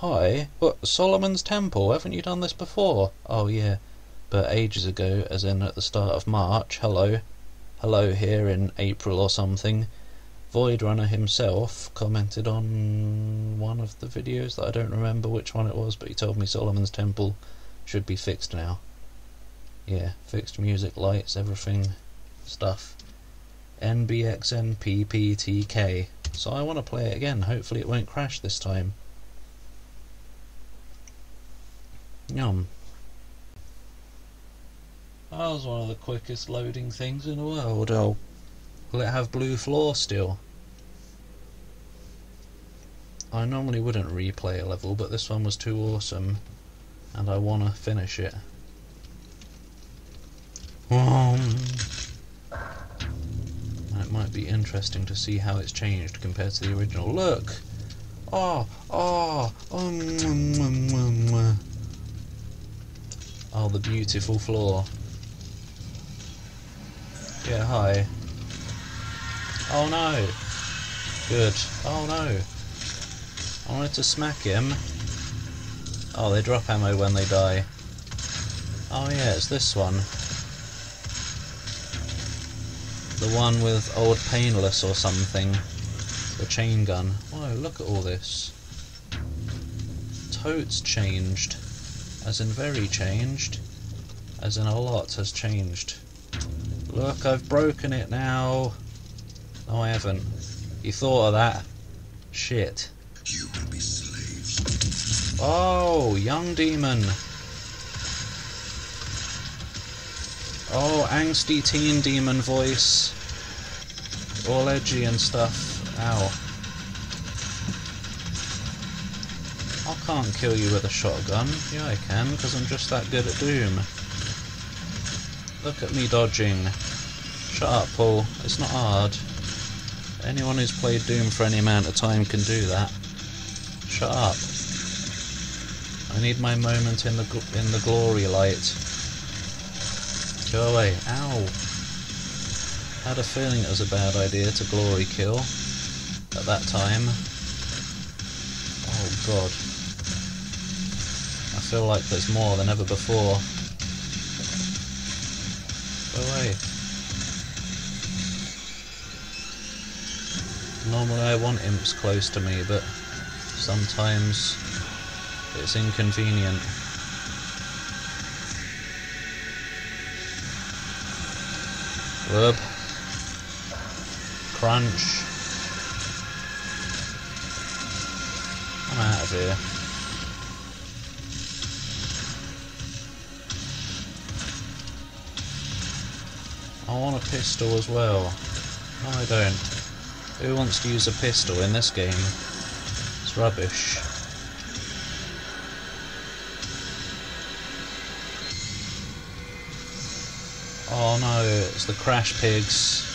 Hi. but Solomon's Temple? Haven't you done this before? Oh, yeah. But ages ago, as in at the start of March. Hello. Hello here in April or something. Void Runner himself commented on one of the videos that I don't remember which one it was, but he told me Solomon's Temple should be fixed now. Yeah, fixed music, lights, everything, stuff. NBXNPPTK. So I want to play it again. Hopefully it won't crash this time. Yum. That was one of the quickest loading things in the world. Oh, will it have blue floor still? I normally wouldn't replay a level, but this one was too awesome, and I want to finish it. Um, it might be interesting to see how it's changed compared to the original. Look! Oh, oh, um, the beautiful floor. Yeah, hi. Oh no! Good. Oh no! I wanted to smack him. Oh, they drop ammo when they die. Oh yeah, it's this one. The one with Old Painless or something. The chain gun. Whoa, look at all this. Totes changed. As in very changed. As in a lot has changed. Look, I've broken it now. No, I haven't. You thought of that? Shit. You will be slaves. Oh, young demon. Oh, angsty teen demon voice. All edgy and stuff. Ow. Can't kill you with a shotgun. Yeah, I can, because I'm just that good at Doom. Look at me dodging. Shut up, Paul. It's not hard. Anyone who's played Doom for any amount of time can do that. Shut up. I need my moment in the in the glory light. Go away. Ow. Had a feeling it was a bad idea to glory kill at that time. Oh god. I feel like there's more than ever before. Go away. Normally I want imps close to me, but sometimes it's inconvenient. Whoop. Crunch. I'm out of here. I want a pistol as well. No, I don't. Who wants to use a pistol in this game? It's rubbish. Oh no, it's the crash pigs.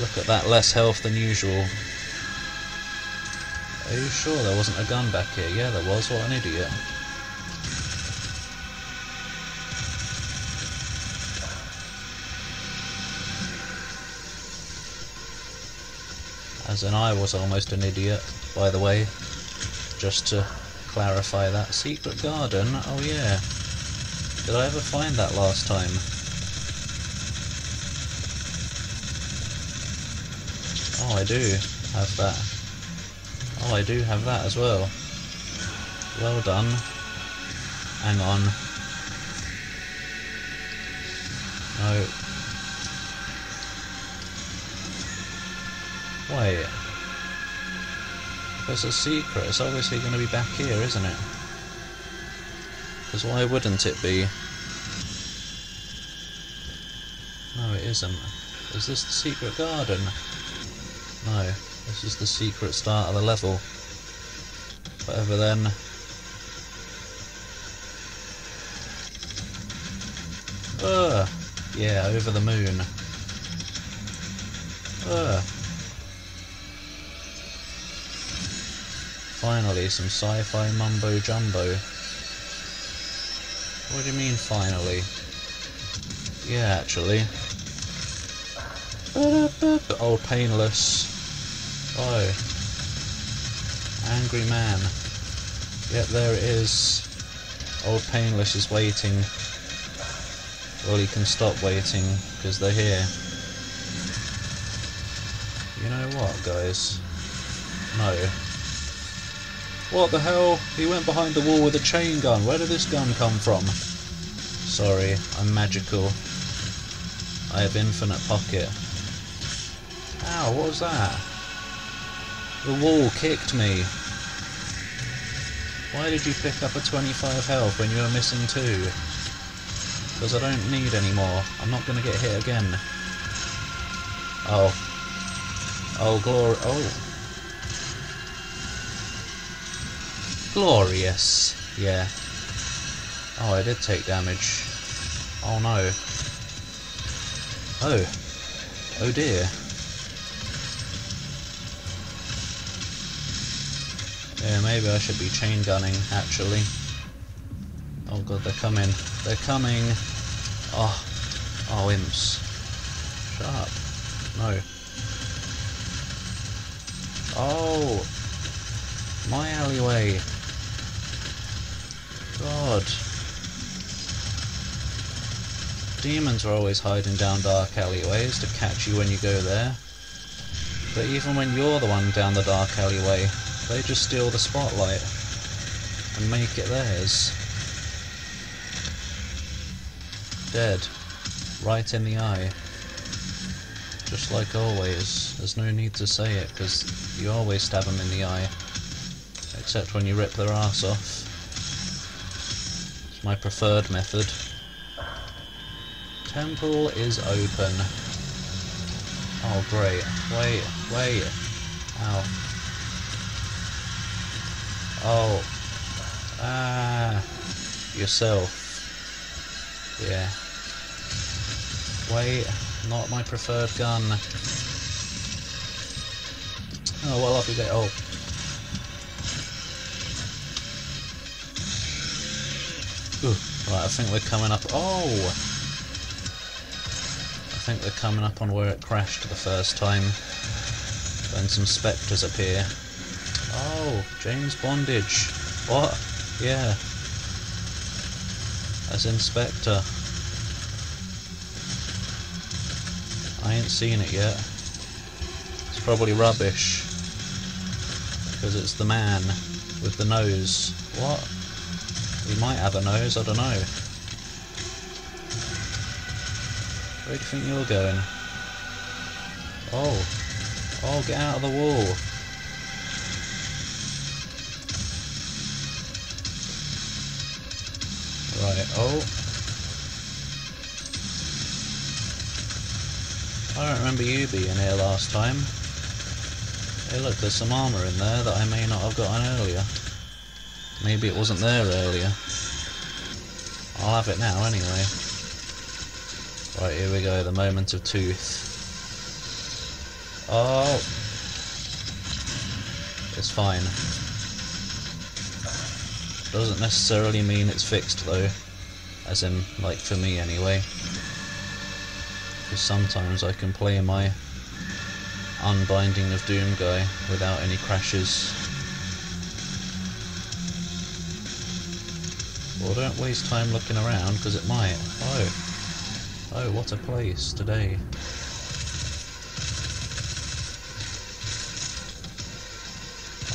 Look at that, less health than usual. Are you sure there wasn't a gun back here? Yeah, there was. What an idiot. As in, I was almost an idiot, by the way. Just to clarify that. Secret garden? Oh yeah. Did I ever find that last time? Oh, I do have that. Oh, I do have that as well. Well done. Hang on. No. Wait. There's a secret. It's obviously going to be back here, isn't it? Because why wouldn't it be? No, it isn't. Is this the secret garden? No, this is the secret start of the level. Whatever then. Ugh! Yeah, over the moon. Ugh! Finally, some sci-fi mumbo jumbo. What do you mean, finally? Yeah, actually. Old Painless. Oh. Angry man. Yep, there it is. Old Painless is waiting. Well, he can stop waiting, because they're here. You know what, guys? No. What the hell? He went behind the wall with a chain gun. Where did this gun come from? Sorry, I'm magical. I have infinite pocket. Ow, what was that? The wall kicked me. Why did you pick up a 25 health when you were missing two? Because I don't need any more. I'm not going to get hit again. Oh. Oh, glory. Oh. Glorious. Yeah. Oh, I did take damage. Oh no. Oh. Oh dear. Yeah, maybe I should be chain gunning, actually. Oh god, they're coming. They're coming! Oh. Oh, imps. Shut up. No. Oh! My alleyway. God. Demons are always hiding down dark alleyways to catch you when you go there. But even when you're the one down the dark alleyway, they just steal the spotlight and make it theirs. Dead. Right in the eye. Just like always. There's no need to say it, because you always stab them in the eye. Except when you rip their ass off. My preferred method. Temple is open. Oh great. Wait, wait. Ow. Oh. Ah. Yourself. Yeah. Wait, not my preferred gun. Oh, well, I'll be there. Oh. Ooh, right, I think we're coming up. Oh! I think we're coming up on where it crashed the first time. When some spectres appear. Oh, James Bondage. What? Yeah. As in Spectre. I ain't seen it yet. It's probably rubbish. Because it's the man with the nose. What? He might have a nose, I don't know. Where do you think you're going? Oh. Oh, get out of the wall. Right, oh. I don't remember you being here last time. Hey look, there's some armour in there that I may not have gotten earlier. Maybe it wasn't there earlier. I'll have it now anyway. Right, here we go, the moment of truth. Oh! It's fine. Doesn't necessarily mean it's fixed though. As in, like for me anyway. Because sometimes I can play my Unbinding of Doom guy without any crashes. Well, don't waste time looking around, because it might. Oh. Oh, what a place today.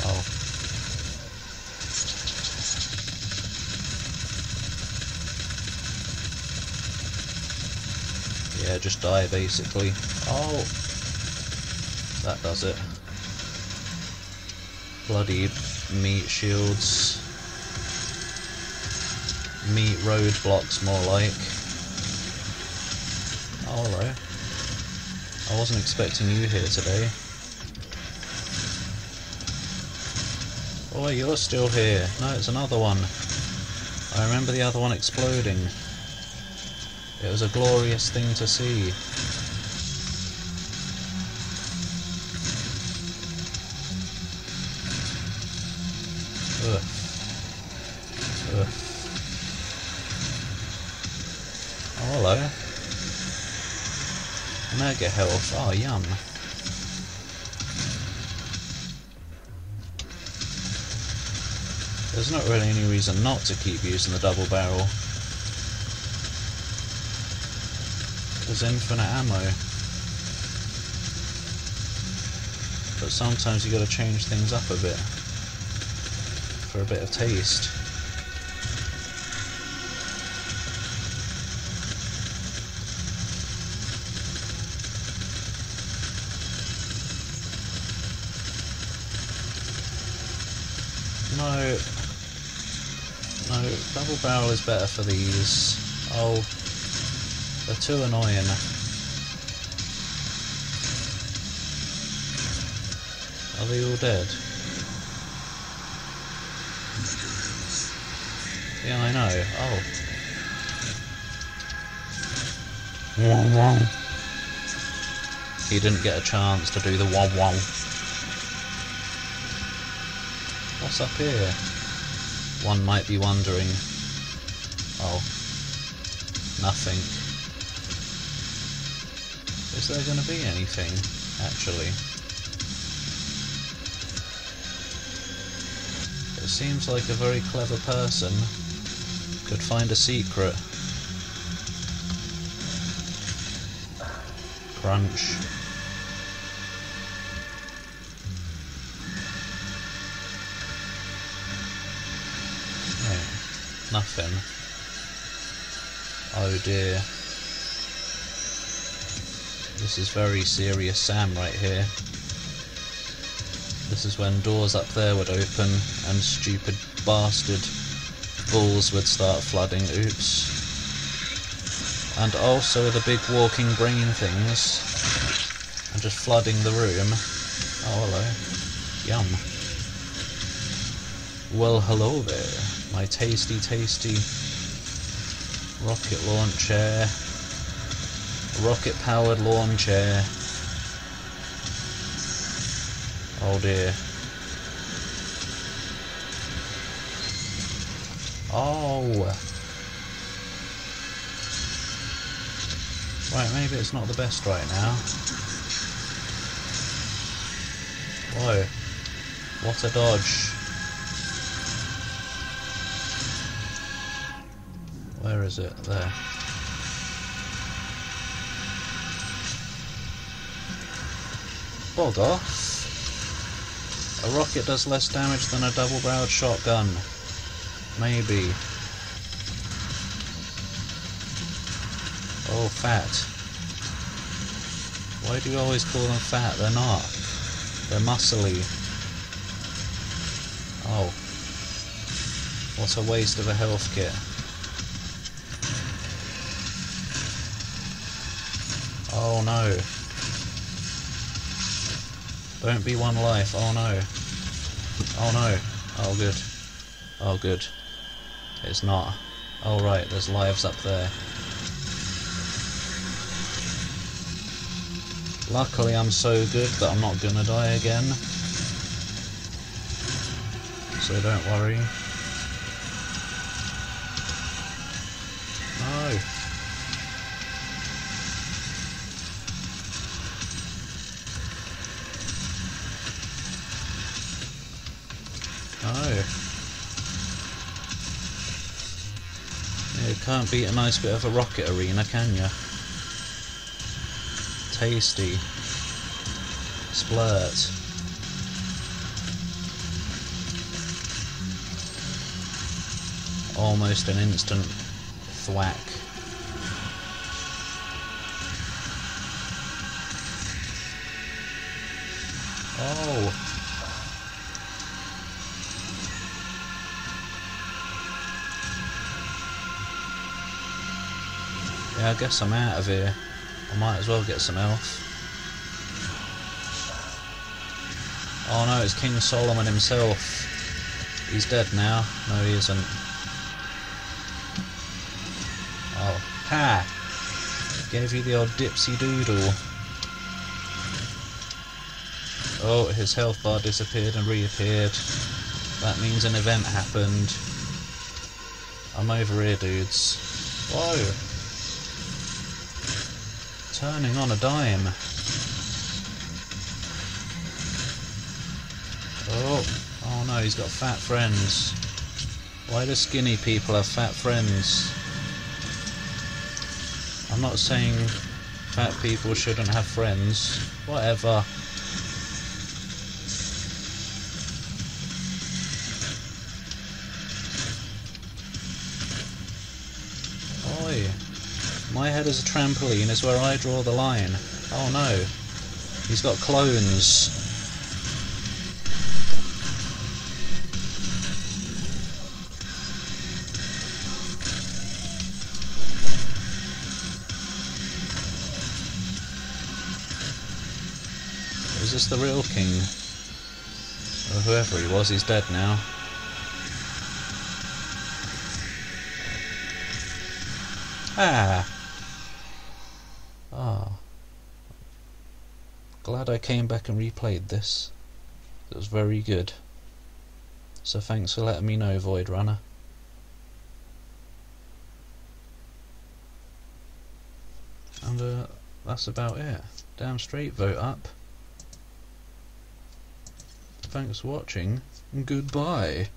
Oh. Yeah, just die basically. Oh! That does it. Bloody meat shields. Meat roadblocks more like. Oh, hello. I wasn't expecting you here today. Oh, you're still here. No, it's another one. I remember the other one exploding. It was a glorious thing to see. Ugh. hello. Mega health, oh yum. There's not really any reason not to keep using the double barrel. There's infinite ammo. But sometimes you gotta change things up a bit. For a bit of taste. No. No, double barrel is better for these. Oh, they're too annoying. Are they all dead? Yeah, I know. Oh. Wong wong. He didn't get a chance to do the wong wong. What's up here? One might be wondering. Oh. Nothing. Is there going to be anything, actually? It seems like a very clever person could find a secret. Crunch. Nothing. Oh dear. This is very serious Sam right here. This is when doors up there would open and stupid bastard balls would start flooding. Oops. And also the big walking brain things. And just flooding the room. Oh, hello. Yum. Well, hello there. My tasty, tasty rocket launcher. Rocket powered lawn chair. Oh dear. Oh. Right, maybe it's not the best right now. Whoa. What a dodge. Where is it? There. Bog. A rocket does less damage than a double-barreled shotgun. Maybe. Oh, fat. Why do you always call them fat? They're not. They're muscly. Oh. What a waste of a health kit. Oh no. Don't be one life. Oh no. Oh no. Oh good. Oh good. It's not. Oh right, there's lives up there. Luckily I'm so good that I'm not gonna die again. So don't worry. Yeah, you can't beat a nice bit of a rocket arena, can you? Tasty. Splurt. Almost an instant thwack. Oh. Yeah, I guess I'm out of here. I might as well get some health. Oh no, it's King Solomon himself. He's dead now. No, he isn't. Oh, ha! Gave you the old dipsy doodle. Oh, his health bar disappeared and reappeared. That means an event happened. I'm over here, dudes. Whoa! Turning on a dime. Oh, oh no, he's got fat friends. Why do skinny people have fat friends? I'm not saying fat people shouldn't have friends. Whatever. Oi. My head as a trampoline is where I draw the line. Oh no. He's got clones. Is this the real king? Or whoever he was, he's dead now. Ah. Glad I came back and replayed this. It was very good. So thanks for letting me know, Void Runner. And uh, that's about it. Damn straight, vote up. Thanks for watching, and goodbye.